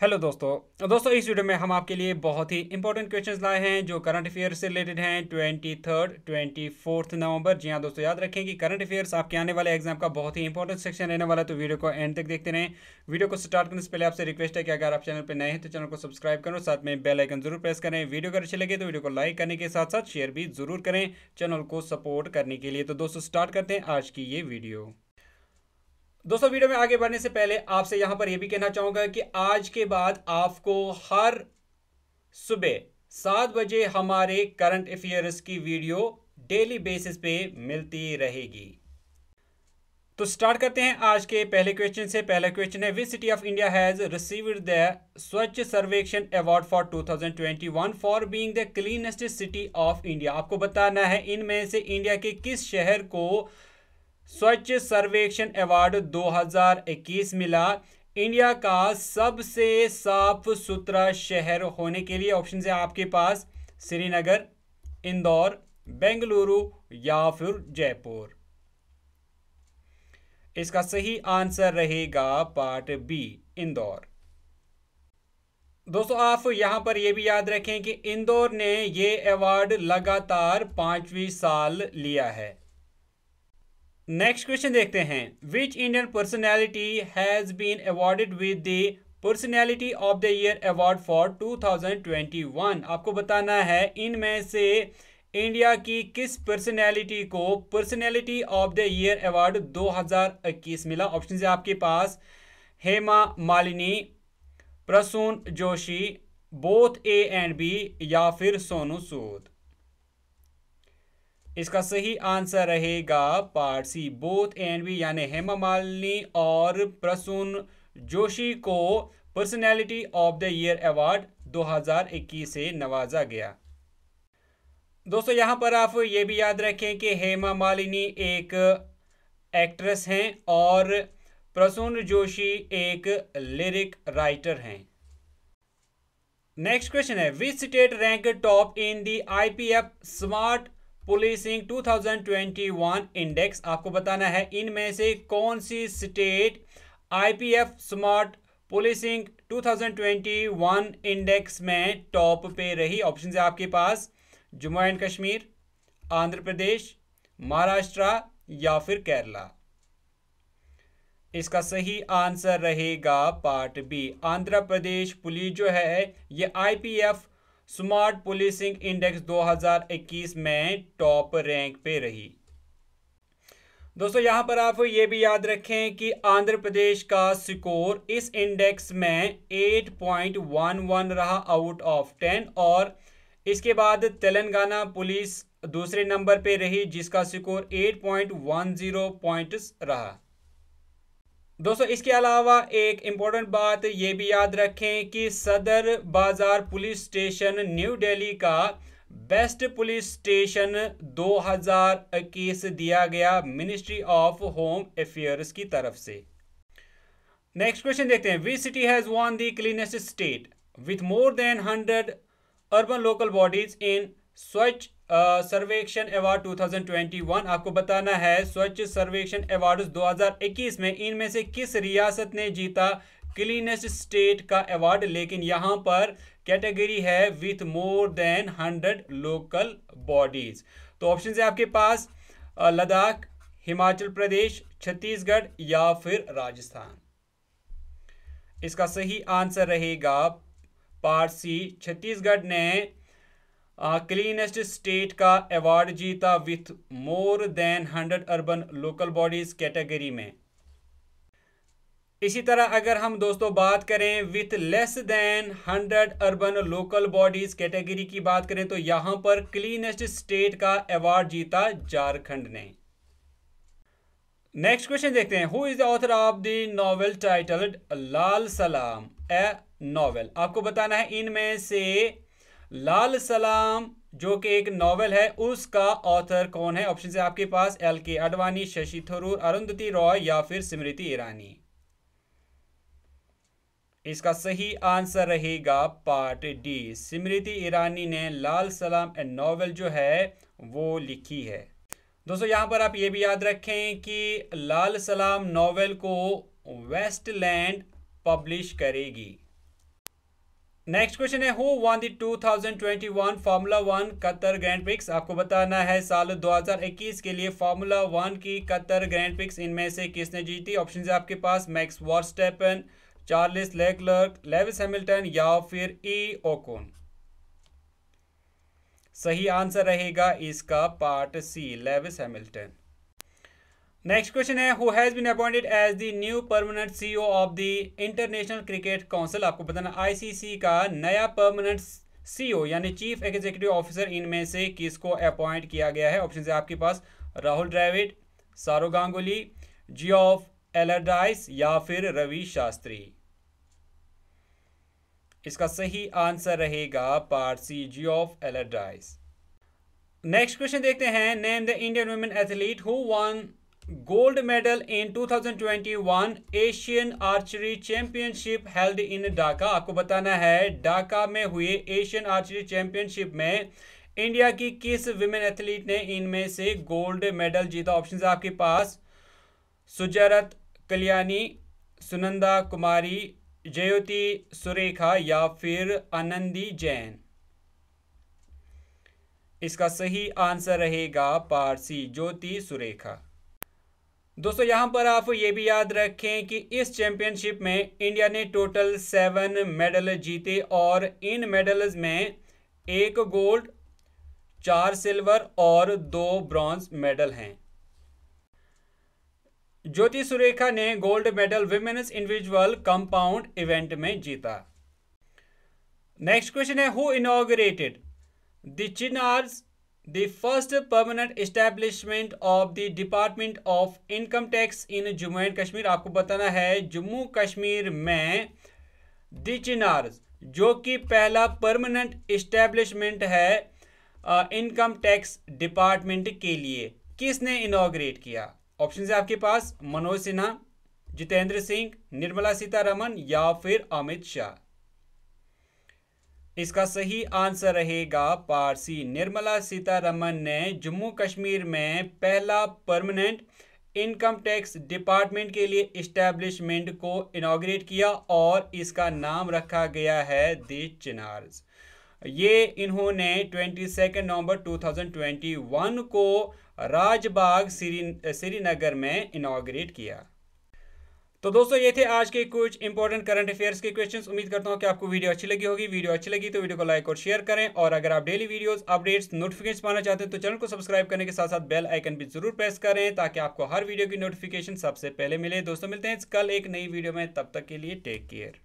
Hello दोस्तों। दोस्तों, इस वीडियो में हम आपके लिए बहुत ही इंपॉर्टेंट क्वेश्चंस लाए हैं, जो करंट अफेयर से रिलेटेड हैं twenty third twenty fourth November. जी हाँ दोस्तों, याद रखें कि करंट अफेयर्स आपके आने वाले एग्ज़ाम का बहुत ही इंपॉर्टेंट सेक्शन रहने वाला है तो वीडियो को एंड तक देखते रहें। वीडियो को स्टार्ट करने से पहले आपसे रिक्वेस्ट है कि अगर आप चैनल पर नए हैं तो चैनल को सब्सक्राइब करो, साथ में बेल आइकन ज़रूर प्रेस करें। वीडियो अगर अच्छे लगे तो वीडियो को लाइक करने के साथ साथ शेयर भी ज़रूर करें चैनल को सपोर्ट करने के लिए। तो दोस्तों स्टार्ट करते हैं आज की ये वीडियो दोस्तों, वीडियो में आगे बढ़ने से पहले आपसे यहाँ पर यह भी कहना चाहूँगा कि आज के बाद आपको हर सुबह सात बजे हमारे करंट अफेयर्स की वीडियो डेली बेसिस पे मिलती रहेगी। तो स्टार्ट करते हैं आज के पहले क्वेश्चन से। पहला क्वेश्चन है which city of India has received the Swachh Survekshan award for 2021 for being the cleanest city of India आपको बताना है, इनमें से इंडिया के किस शहर को स्वच्छ सर्वेक्षण अवार्ड 2021 मिला। इंडिया का सबसे साफ़ सुथरा शहर होने के लिए ऑप्शन है आपके पास श्रीनगर, इंदौर, बेंगलुरु या फिर जयपुर। इसका सही आंसर रहेगा पार्ट बी, इंदौर। दोस्तों, आप यहाँ पर यह भी याद रखें कि इंदौर ने यह अवार्ड लगातार पांचवी साल लिया है। नेक्स्ट क्वेश्चन देखते हैं. Which Indian personality has been awarded with the personality of the year award for 2021 आपको बताना है, इनमें से इंडिया की किस पर्सनैलिटी को personality of the year award 2021 मिला? ऑप्शन है आपके पास. Hema Malini, Prasoon Joshi both A and B या फिर सोनू सूद। इसका सही आंसर रहेगा पार्ट सी बोथ बी यानी हेमा मालिनी और प्रसून जोशी को personality of the year award 2021 से नवाजा गया। दोस्तों, यहाँ पर आप ये भी याद रखें कि हेमा मालिनी एक एक्ट्रेस हैं और प्रसून जोशी एक लिरिक राइटर हैं। नेक्स्ट क्वेश्चन है, which state rank top in the IPF smart policing 2021 index आपको बताना है, इनमें से कौन सी state IPF smart policing 2021 index में टॉप पे रही? ऑप्शन है आपके पास, जम्मू एंड कश्मीर, आंध्र प्रदेश, महाराष्ट्र या फिर केरला। इसका सही आंसर रहेगा part B. Andhra Pradesh police जो है, ये आईपीएफ स्मार्ट पुलिसिंग इंडेक्स 2021 में टॉप रैंक पे रही। दोस्तों, यहाँ पर आप ये भी याद रखें कि आंध्र प्रदेश का स्कोर इस इंडेक्स में 8.11 रहा आउट ऑफ़ 10 और इसके बाद तेलंगाना पुलिस दूसरे नंबर पे रही, जिसका स्कोर 8.10 पॉइंट्स रहा। दोस्तों, इसके अलावा एक इम्पोर्टेंट बात ये भी याद रखें कि सदर बाज़ार पुलिस स्टेशन न्यू दिल्ली का बेस्ट पुलिस स्टेशन 2021 दिया गया मिनिस्ट्री ऑफ़ होम अफेयर्स की तरफ़ से। नेक्स्ट क्वेश्चन देखते हैं। Which city has won the cleanest state with more than hundred urban local bodies in Swachh Survekshan award 2021 आपको बताना है, स्वच्छ सर्वेक्षण अवार्ड 2021 में इनमें से किस रियासत ने जीता क्लीनेस्ट स्टेट का अवार्ड? लेकिन यहाँ पर कैटेगरी है with more than hundred local bodies. तो ऑप्शन है आपके पास लद्दाख, हिमाचल प्रदेश, छत्तीसगढ़ या फिर राजस्थान। इसका सही आंसर रहेगा पार्ट सी छत्तीसगढ़ ने क्लीनेस्ट स्टेट का अवार्ड जीता with more than hundred urban local bodies category में। इसी तरह अगर हम दोस्तों बात करें with less than hundred urban local bodies category की बात करें तो यहाँ पर क्लीनेस्ट स्टेट का अवार्ड जीता झारखंड ने। नेक्स्ट क्वेश्चन देखते हैं। Who is the author of the novel titled Lal Salaam? A novel आपको बताना है इनमें से लाल सलाम, जो कि एक नॉवेल है, उसका ऑथर कौन है? ऑप्शन है आपके पास एल के अडवाणी शशि थरूर अरुंधति रॉय या फिर स्मृति ईरानी इसका सही आंसर रहेगा पार्ट डी स्मृति ईरानी ने लाल सलाम ए नॉवेल जो है, वो लिखी है। दोस्तों, यहाँ पर आप ये भी याद रखें कि लाल सलाम नॉवेल को वेस्टलैंड पब्लिश करेगी। नेक्स्ट क्वेश्चन है who won the 2021 formula one Qatar grand prix आपको बताना है, साल 2021 के लिए फार्मूला वन की कतर ग्रैंड पिक्स इनमें से किसने जीती? ऑप्शन है आपके पास Max Verstappen Charles Leclerc Lewis Hamilton या फिर ई ओकोन सही आंसर रहेगा इसका part C Lewis Hamilton next question है who has been appointed as the new permanent CEO of the international cricket council आपको बताना आईसीसी का नया परमानेंट सीईओ यानी चीफ एग्जीक्यूटिव ऑफिसर इनमें से किसको अपॉइंट किया गया है? ऑप्शन है आपके पास, राहुल द्रविड सारो गांगुली जियोफ एलरडाइस या फिर रवि शास्त्री। इसका सही आंसर रहेगा Percy Geoff Allardyce. Next question देखते हैं name the Indian women athlete who won gold medal in 2021 Asian archery championship held in Dhaka आपको बताना है ढाका में हुए एशियन आर्चरी चैंपियनशिप में इंडिया की किस विमेन एथलीट ने इनमें से गोल्ड मेडल जीता? ऑप्शन आपके पास सुजरत कल्याणी, सुनंदा कुमारी, जयोति सुरेखा या फिर आनंदी जैन। इसका सही आंसर रहेगा पारसी ज्योति सुरेखा। दोस्तों, यहाँ पर आप ये भी याद रखें कि इस चैंपियनशिप में इंडिया ने टोटल सेवन मेडल जीते और इन मेडल्स में एक गोल्ड, चार सिल्वर और दो ब्रॉन्ज मेडल हैं। ज्योति सुरेखा ने gold medal women's individual compound event में जीता। नेक्स्ट क्वेश्चन है who inaugurated the Chinars the first permanent establishment of the Department of Income Tax in Jammu and Kashmir, आपको बताना है जम्मू कश्मीर में दिचिनार्स जो कि पहला परमानेंट इस्टेब्लिशमेंट है इनकम टैक्स डिपार्टमेंट के लिए। किसने इनोग्रेट किया? ऑप्शन है आपके पास, मनोज सिन्हा, जितेंद्र सिंह, निर्मला सीतारमन या फिर अमित शाह। इसका सही आंसर रहेगा पारसी। निर्मला सीतारमन ने जम्मू कश्मीर में पहला परमानेंट इनकम टैक्स डिपार्टमेंट के लिए इस्टेब्लिशमेंट को इनाग्रेट किया और इसका नाम रखा गया है दी चिनार्स ये इन्होंने ट्वेंटी सेकेंड नवंबर 2021 को राजबाग श्रीनगर में इनाग्रेट किया। तो दोस्तों, ये थे आज के कुछ इंपॉर्टेंट करंट अफेयर्स के क्वेश्चंस उम्मीद करता हूँ कि आपको वीडियो अच्छी लगी होगी। वीडियो अच्छी लगी तो वीडियो को लाइक और शेयर करें और अगर आप डेली वीडियोस अपडेट्स नोटिफिकेशन पाना चाहते हैं तो चैनल को सब्सक्राइब करने के साथ साथ बेल आइकन भी ज़रूर प्रेस करें ताकि आपको हर वीडियो की नोटिफिकेशन सबसे पहले मिले। दोस्तों, मिलते हैं कल एक नई वीडियो में। तब तक के लिए टेक केयर